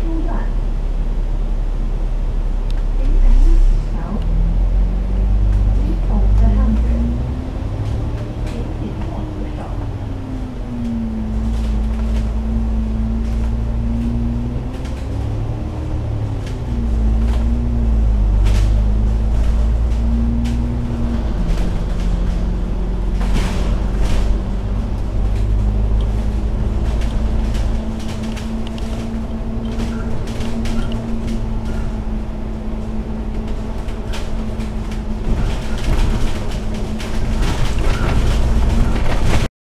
书段。